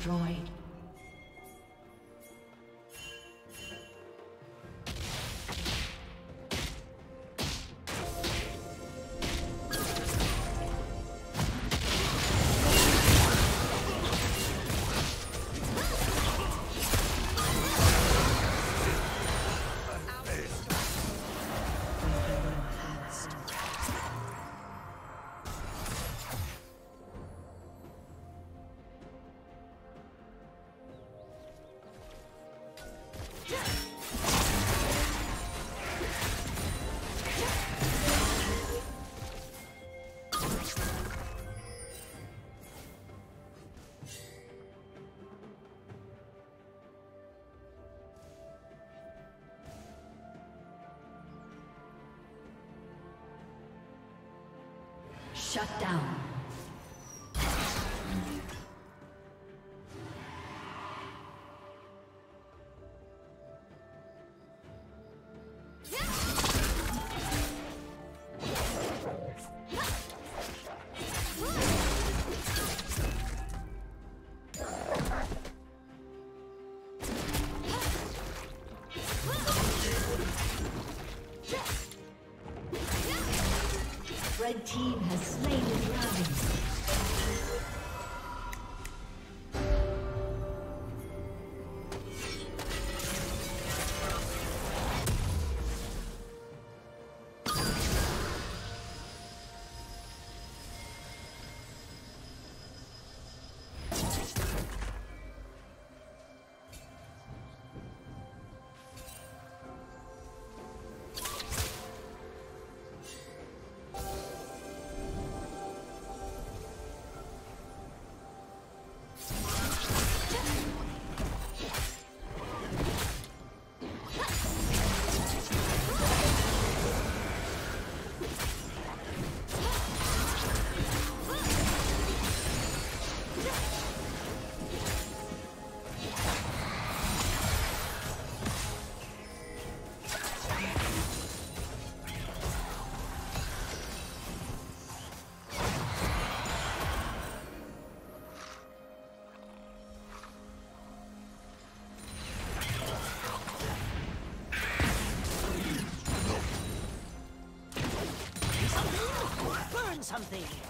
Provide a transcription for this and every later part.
destroyed. Shut down. Something.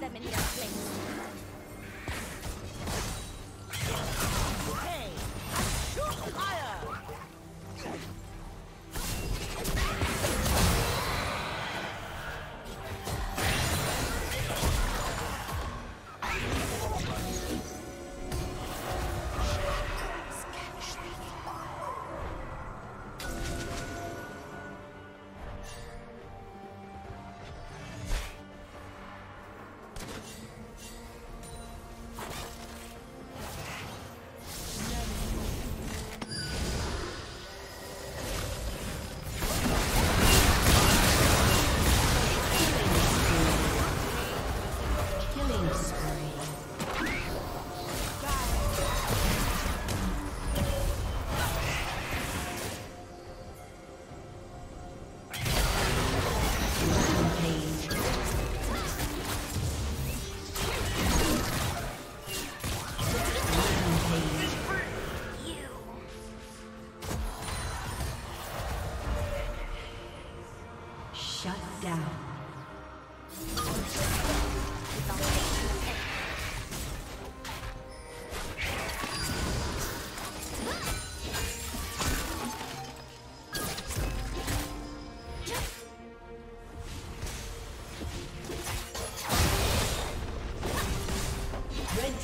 them in their place.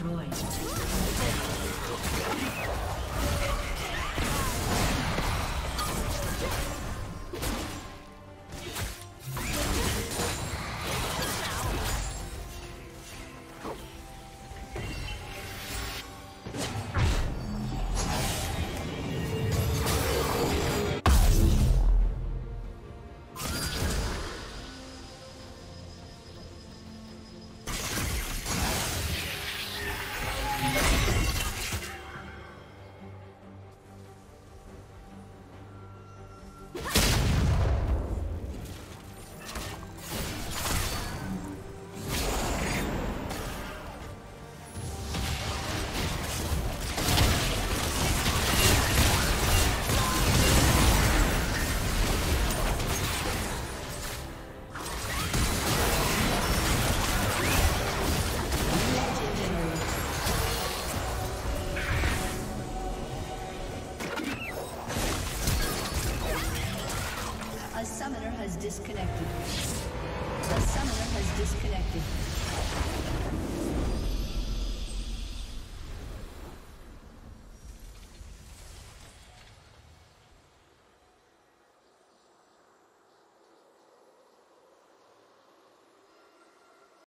Destroyed.